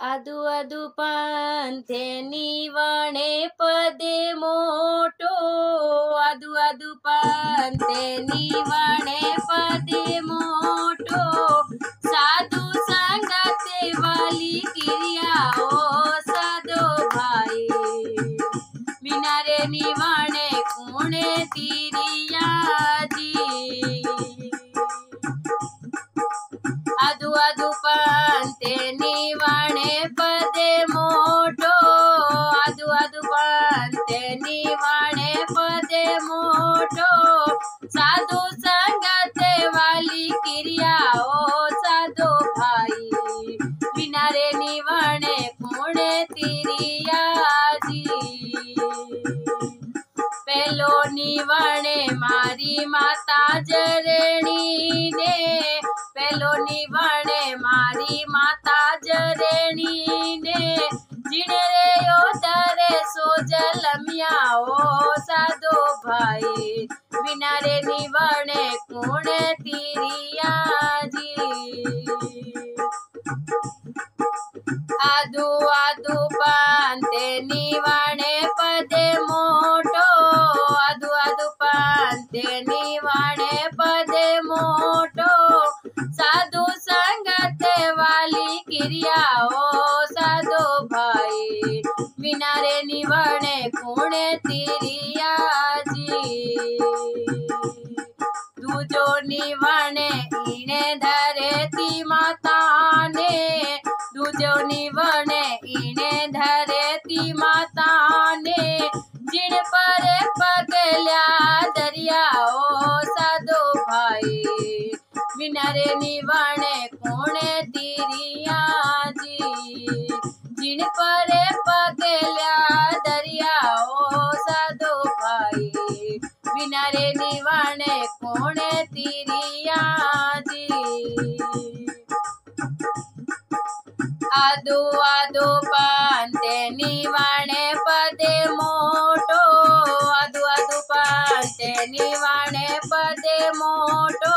આદુ આદુ પાંથે નીવણે પદે મોટો આદુ આદુ પાંથે નીવણે પદે મોટો સાધુ સંગતે વાલી કિરિયાઓ સાધો ભાઈ વિના રે પાંતે નિવાણે પદે મોટો સાધુ સંગતે વાલી કિરિયાઓ સાધો ભાઈ વિના રે નિવાણે કુણે તિરિયાજી પેલો નિવાણે મારી માતા જરણી ને પેલો નિવાણે મારી માતા વિના રે નિવાણે કોણે તિરિયાજી આદુ આદુ પાંતે નિવાણે પદે મોટો આદુ આદુ પાંતે નિવાણે પદે મોટો સાધુ સંગતે વાલી કિરિયાઓ સાધો ભાઈ વિના રે નિવાણે કુણે તિરિયાજી Viva વિના રે નિવાણે કોણે તિરિયાજી આદુ આદુ પાંતે નિવાણે પદે મોટો આદુ આદુ પાંતે નિવાણે પદે મોટો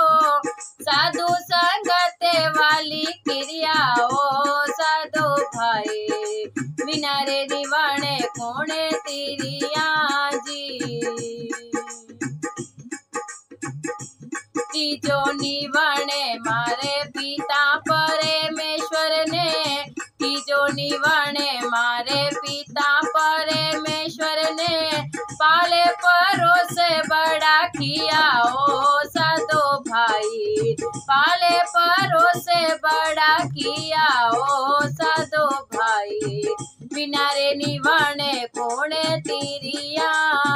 સાધુ સંગતે વાલી કિરિયાઓ સાધો ભાઈ વિના રે નિવાણે કોણે તિરિયાજી ત્રીજો નિવાણે મારે પિતા પરમેશ્વર ને ત્રીજો નિવાણે મારે પિતા પરમેશ્વર ને પાલે પરોસે બડા ખિયાઓ સાધો ભાઈ પાલે પરોસે બડા ખિયાઓ સાધો ભાઈ વિના રે નિવાણે કોણે તિરિયાજી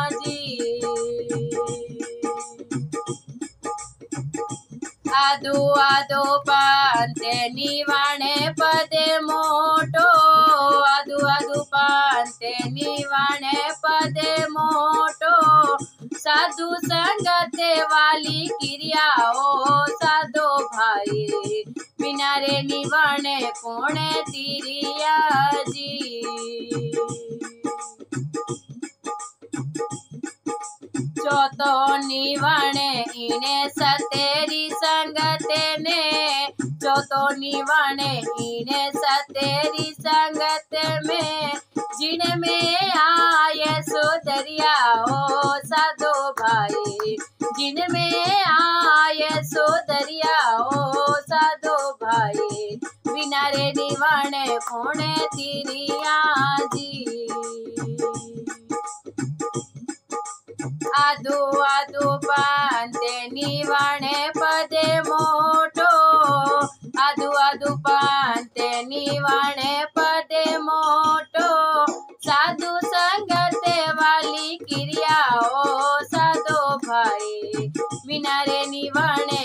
આદુ આદો પાંતે નિવાણે પદે મોટો આદુ આદુ પાંતે નિવાણે પદે મોટો સાધુ સંગતે વાલી કિરિયાઓ સાધો ભાઈ વિના રે નિવાણે કોણે તિરિયાજી ચોથો નિવાણે ઈને સતેરી સંગતે ને ચોથો નિવાણે ઈને સતેરી સંગતે में जिन में आए सो दरियाओ साधो भाई जिन में आए सो दरियाओ साधो भाई बिना रे निवाणे कोणे तिरिया जी આદુ આદુ પાંતે નિવાણે પદે મોટો આદુ આદુ પાંતે નિવાણે પદે મોટો સાધુ સંગતે વાલી કિરિયાઓ સાધો ભાઈ વિના રે નિવાણે